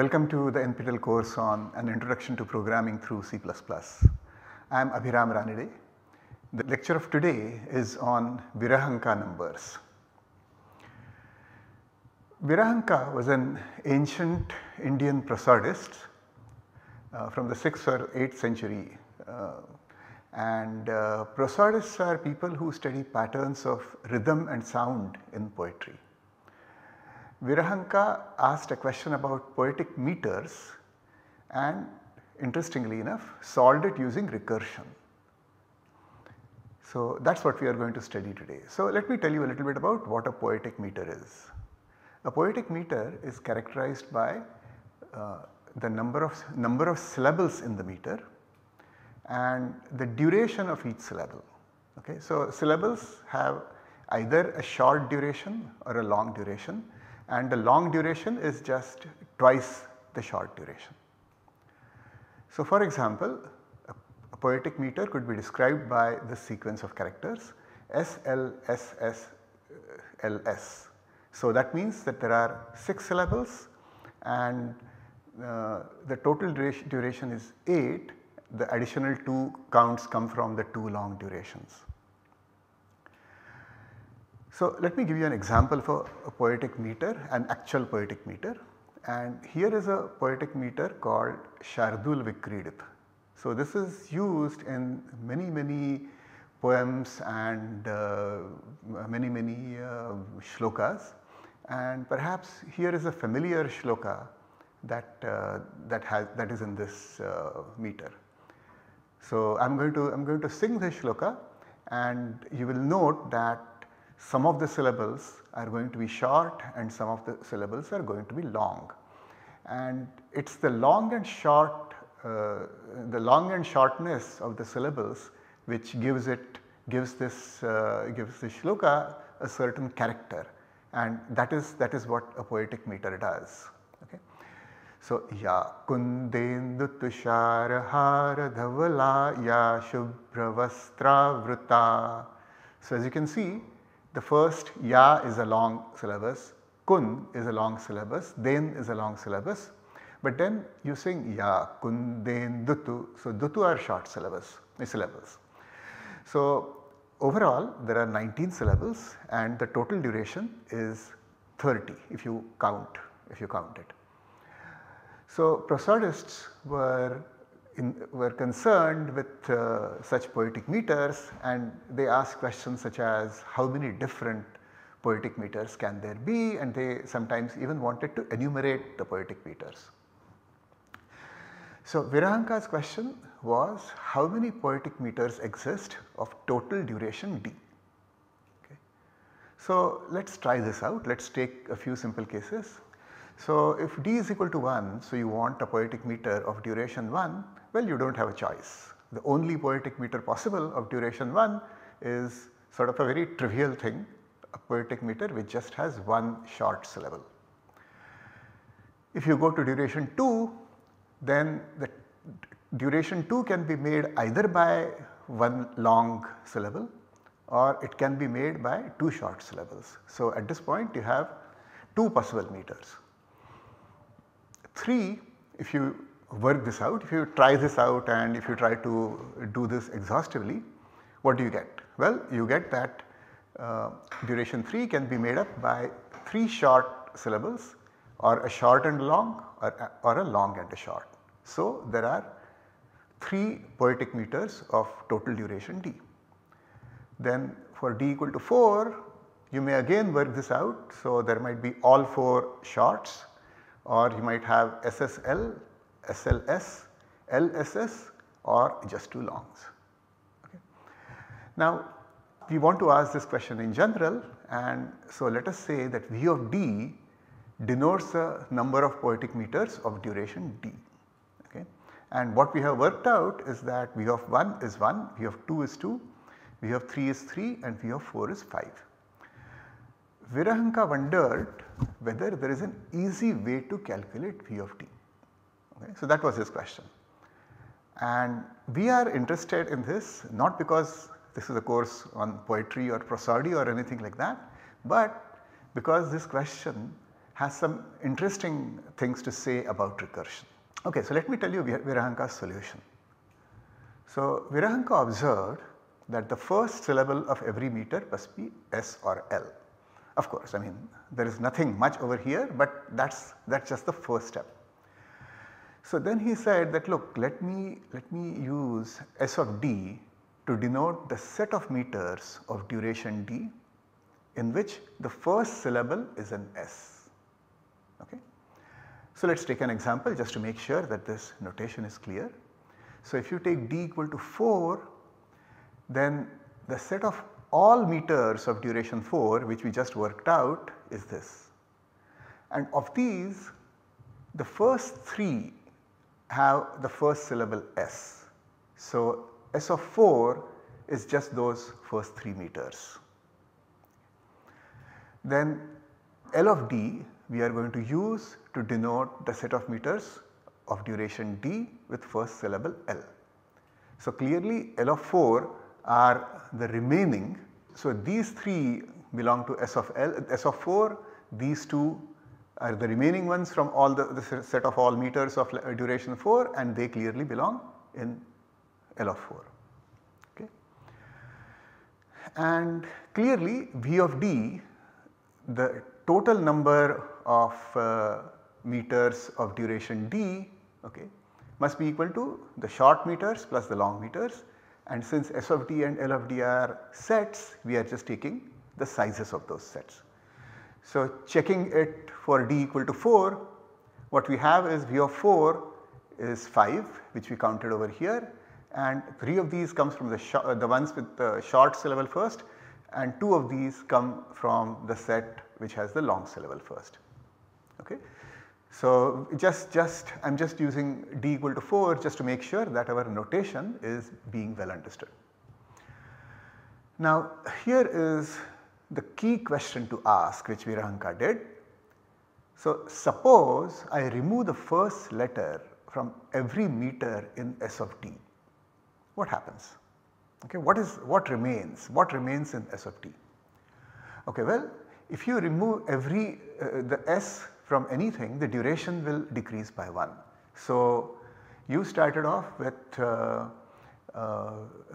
Welcome to the NPTEL course on an introduction to programming through C++. I am Abhiram Ranade. The lecture of today is on Virahanka numbers. Virahanka was an ancient Indian prosodist uh, from the 6th or 8th century uh, and uh, prosodists are people who study patterns of rhythm and sound in poetry. Virahanka asked a question about poetic meters and interestingly enough solved it using recursion. So that is what we are going to study today. So let me tell you a little bit about what a poetic meter is. A poetic meter is characterized by uh, the number of number of syllables in the meter and the duration of each syllable. Okay. So, syllables have either a short duration or a long duration and the long duration is just twice the short duration. So, for example, a, a poetic meter could be described by the sequence of characters S L S S L S. So, that means that there are 6 syllables and uh, the total duration, duration is 8 the additional 2 counts come from the 2 long durations. So, let me give you an example for a poetic meter, an actual poetic meter and here is a poetic meter called Shardul Vikridit. So, this is used in many many poems and uh, many many uh, shlokas and perhaps here is a familiar shloka that uh, that has that is in this uh, meter. So, I am going to I am going to sing this shloka and you will note that some of the syllables are going to be short and some of the syllables are going to be long. And it is the long and short uh, the long and shortness of the syllables which gives it gives this uh, gives the shloka a certain character and that is that is what a poetic meter does. Okay. So, ya kundendu tushar dhavala ya shubhra vruta. So, as you can see the first ya is a long syllabus, kun is a long syllabus, den is a long syllabus, but then you sing ya kun, den, dutu. So, dutu are short syllabus, eh, syllables. So, overall there are 19 syllables and the total duration is 30 if you count if you count it. So, prosodists were in, were concerned with uh, such poetic meters and they asked questions such as how many different poetic meters can there be and they sometimes even wanted to enumerate the poetic meters. So, Virahanka's question was how many poetic meters exist of total duration d. Okay. So, let us try this out, let us take a few simple cases. So, if d is equal to 1, so you want a poetic meter of duration 1, well you do not have a choice. The only poetic meter possible of duration 1 is sort of a very trivial thing, a poetic meter which just has one short syllable. If you go to duration 2, then the duration 2 can be made either by one long syllable or it can be made by two short syllables. So, at this point you have two possible meters. 3 if you work this out, if you try this out and if you try to do this exhaustively, what do you get? Well, you get that uh, duration 3 can be made up by 3 short syllables or a short and long or, or a long and a short. So, there are 3 poetic meters of total duration d. Then for d equal to 4 you may again work this out. So, there might be all 4 shorts or you might have SSL, SLS, LSS or just two longs. Okay. Now we want to ask this question in general and so let us say that V of D denotes the number of poetic meters of duration D. Okay. And what we have worked out is that V of 1 is 1, V of 2 is 2, V of 3 is 3 and V of 4 is 5. Virahanka wondered whether there is an easy way to calculate V of t. Okay. So, that was his question and we are interested in this not because this is a course on poetry or prosody or anything like that, but because this question has some interesting things to say about recursion. Okay, so let me tell you Virahanka's solution. So Virahanka observed that the first syllable of every meter must be S or L. Of course, I mean there is nothing much over here but that is that's just the first step. So then he said that look let me let me use S of D to denote the set of meters of duration D in which the first syllable is an S. Okay. So let us take an example just to make sure that this notation is clear. So if you take D equal to 4 then the set of all meters of duration 4 which we just worked out is this. And of these the first 3 have the first syllable S. So S of 4 is just those first 3 meters. Then L of D we are going to use to denote the set of meters of duration D with first syllable L. So clearly L of 4 are the remaining. So these 3 belong to S of L, S of 4, these 2 are the remaining ones from all the, the set of all meters of duration 4 and they clearly belong in L of 4. Okay. And clearly V of D the total number of uh, meters of duration d okay, must be equal to the short meters plus the long meters and since S of d and L of d are sets we are just taking the sizes of those sets. So checking it for d equal to 4 what we have is V of 4 is 5 which we counted over here and 3 of these comes from the, uh, the ones with the short syllable first and 2 of these come from the set which has the long syllable first. Okay. So just, just I am just using d equal to 4 just to make sure that our notation is being well understood. Now here is the key question to ask which Virahanka did. So suppose I remove the first letter from every meter in S of t, what happens? Okay, what is what remains? What remains in S of t? Okay, well if you remove every uh, the S from anything the duration will decrease by 1. So you started off with uh, uh,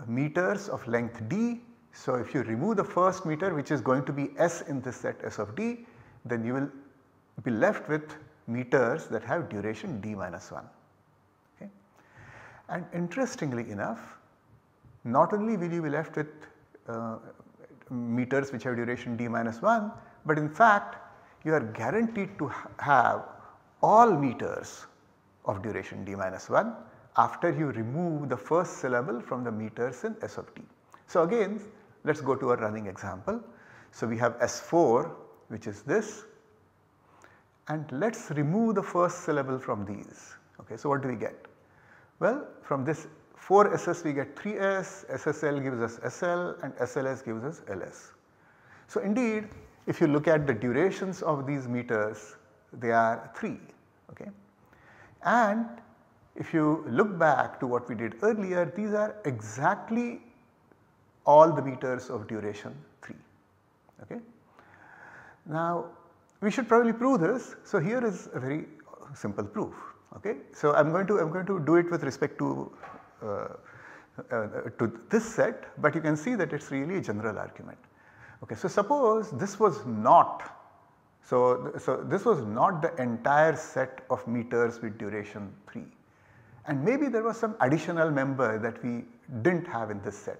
meters of length d. So if you remove the first meter which is going to be S in this set S of d then you will be left with meters that have duration d minus 1. Okay. And interestingly enough not only will you be left with uh, meters which have duration d minus 1, but in fact you are guaranteed to ha have all meters of duration d minus 1 after you remove the first syllable from the meters in S of D. So again let us go to a running example. So we have S4 which is this and let us remove the first syllable from these. Okay, so what do we get? Well from this 4 SS we get 3S, SSL gives us SL and SLS gives us LS. So indeed if you look at the durations of these meters they are 3 okay. And if you look back to what we did earlier these are exactly all the meters of duration 3 okay. Now we should probably prove this. So here is a very simple proof okay. So I am going to I am going to do it with respect to uh, uh, to this set, but you can see that it is really a general argument. Okay, so suppose this was not, so, so this was not the entire set of meters with duration 3 and maybe there was some additional member that we did not have in this set.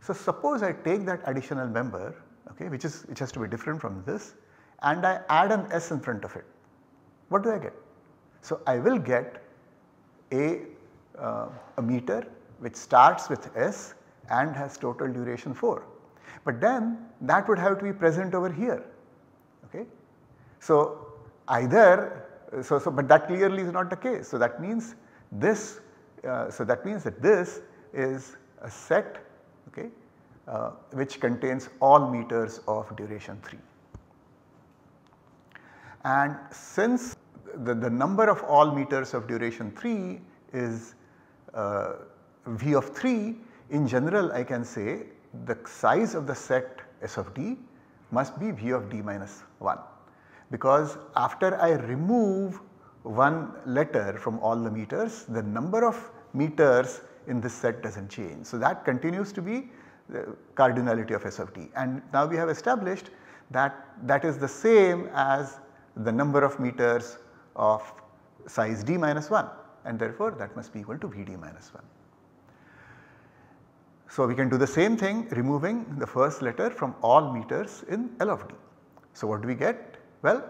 So suppose I take that additional member okay, which is which has to be different from this and I add an S in front of it. What do I get? So I will get a uh, a meter which starts with S and has total duration 4. But then that would have to be present over here. Okay. So either so, so but that clearly is not the case. So that means this uh, so that means that this is a set okay, uh, which contains all meters of duration 3. And since the, the number of all meters of duration 3 is uh, V of 3 in general I can say the size of the set S of D must be V of D minus 1. because after I remove one letter from all the meters the number of meters in this set does not change. So, that continues to be the cardinality of S of t and now we have established that that is the same as the number of meters of size d minus 1 and therefore that must be equal to Vd minus 1. So, we can do the same thing removing the first letter from all meters in L of d. So, what do we get? Well,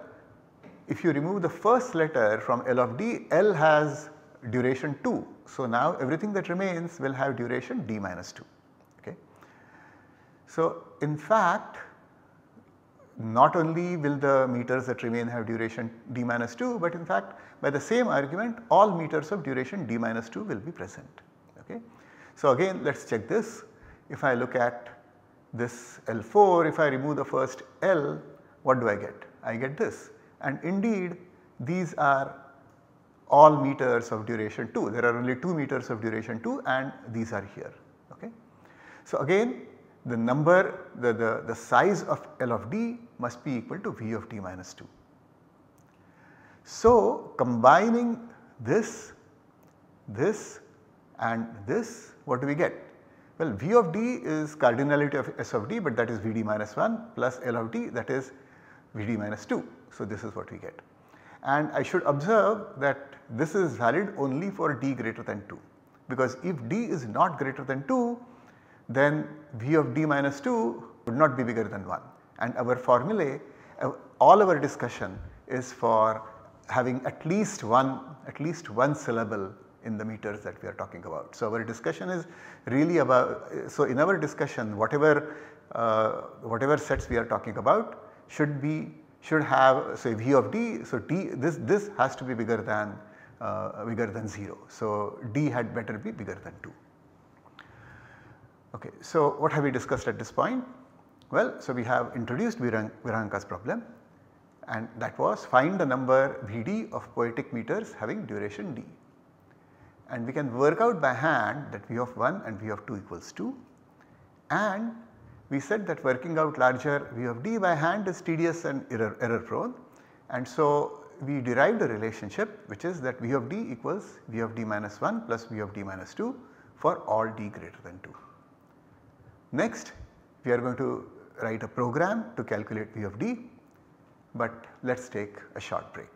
if you remove the first letter from L of d, L has duration 2. So, now everything that remains will have duration d minus 2. Okay. So, in fact not only will the meters that remain have duration d minus 2, but in fact by the same argument all meters of duration d minus 2 will be present. Okay. So, again let us check this if I look at this L4 if I remove the first L what do I get? I get this and indeed these are all meters of duration 2 there are only 2 meters of duration 2 and these are here. Okay. So, again the number the, the, the size of L of d must be equal to V of d minus 2. So, combining this, this and this what do we get? Well V of d is cardinality of S of d but that is Vd minus 1 plus L of d that is Vd minus 2. So, this is what we get. And I should observe that this is valid only for d greater than 2 because if d is not greater than 2 then V of d minus 2 would not be bigger than 1 and our formulae uh, all our discussion is for having at least one at least one syllable in the meters that we are talking about. So, our discussion is really about so in our discussion whatever uh, whatever sets we are talking about should be should have say V of d. So, d this this has to be bigger than uh, bigger than 0. So, d had better be bigger than 2. Okay, so what have we discussed at this point? Well, so we have introduced Virahanka's problem and that was find the number Vd of poetic meters having duration d. And we can work out by hand that V of 1 and V of 2 equals 2 and we said that working out larger V of d by hand is tedious and error, error prone and so we derived a relationship which is that V of d equals V of d minus 1 plus V of d minus 2 for all d greater than 2. Next we are going to write a program to calculate V of d, but let us take a short break.